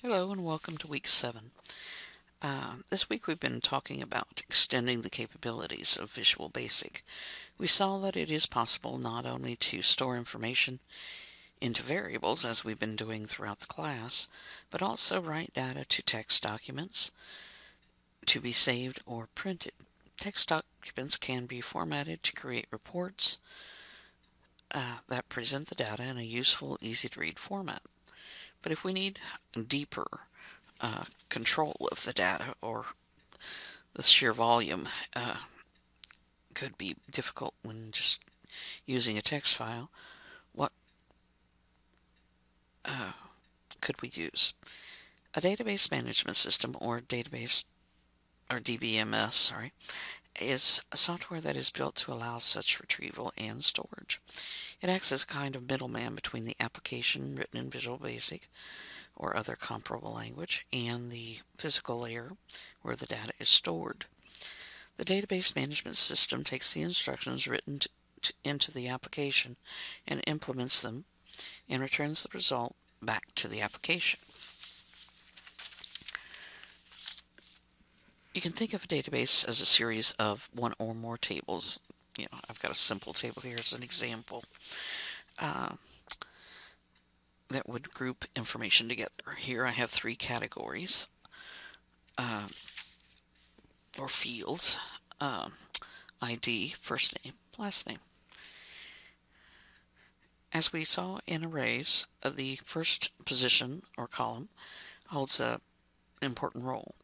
Hello and welcome to week seven. Uh, this week we've been talking about extending the capabilities of Visual Basic. We saw that it is possible not only to store information into variables as we've been doing throughout the class, but also write data to text documents to be saved or printed. Text documents can be formatted to create reports uh, that present the data in a useful, easy to read format. But if we need deeper uh, control of the data or the sheer volume uh, could be difficult when just using a text file, what uh, could we use? A database management system or database or DBMS, sorry, is a software that is built to allow such retrieval and storage. It acts as a kind of middleman between the application written in Visual Basic or other comparable language and the physical layer where the data is stored. The database management system takes the instructions written to, to, into the application and implements them and returns the result back to the application. You can think of a database as a series of one or more tables. You know, I've got a simple table here as an example uh, that would group information together. Here I have three categories uh, or fields. Uh, ID, first name, last name. As we saw in arrays, uh, the first position or column holds a important role.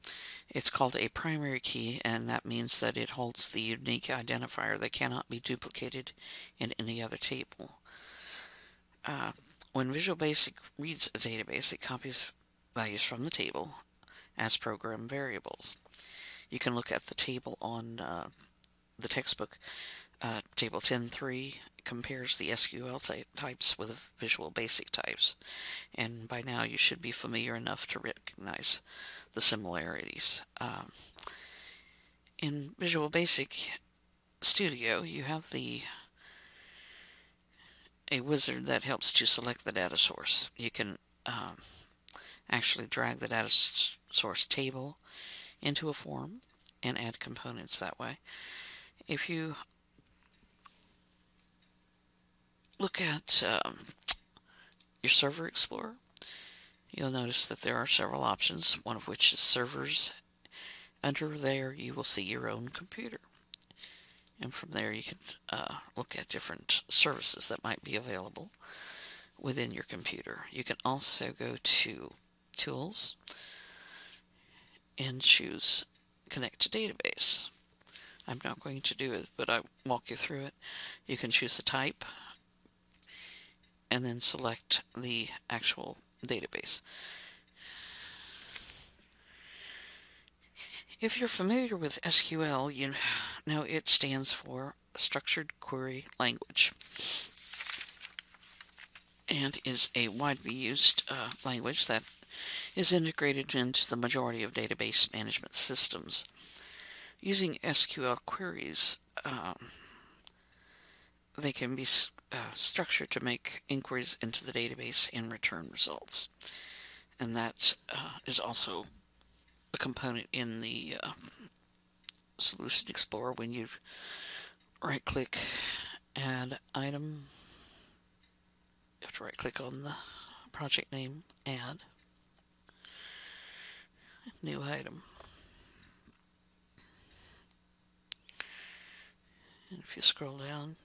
It's called a primary key, and that means that it holds the unique identifier that cannot be duplicated in any other table. Uh, when Visual Basic reads a database, it copies values from the table as program variables. You can look at the table on uh, the textbook. Uh, table 10.3 compares the SQL types with Visual Basic types, and by now you should be familiar enough to recognize the similarities. Um, in Visual Basic Studio, you have the a wizard that helps to select the data source. You can um, actually drag the data source table into a form and add components that way. If you look at um, your Server Explorer, you'll notice that there are several options, one of which is servers. Under there, you will see your own computer. And from there, you can uh, look at different services that might be available within your computer. You can also go to Tools and choose Connect to Database. I'm not going to do it, but I'll walk you through it. You can choose the type and then select the actual database. If you're familiar with SQL, you know it stands for Structured Query Language and is a widely used uh, language that is integrated into the majority of database management systems. Using SQL queries, um, they can be uh, structure to make inquiries into the database and return results. And that uh, is also a component in the uh, Solution Explorer when you right click add item. You have to right click on the project name, add, new item. And if you scroll down,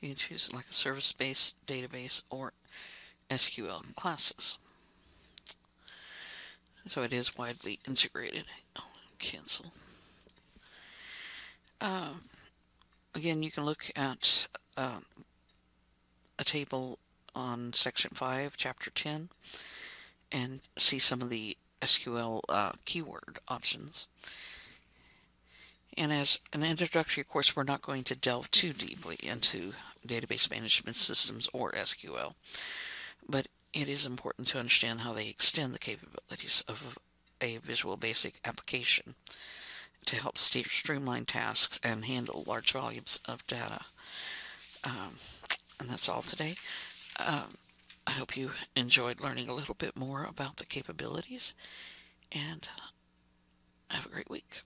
You can choose like a service-based database or SQL classes. So it is widely integrated. Oh, cancel. Uh, again, you can look at uh, a table on section 5, chapter 10, and see some of the SQL uh, keyword options. And as an introductory course, we're not going to delve too deeply into database management systems or SQL, but it is important to understand how they extend the capabilities of a Visual Basic application to help streamline tasks and handle large volumes of data. Um, and that's all today. Um, I hope you enjoyed learning a little bit more about the capabilities and have a great week.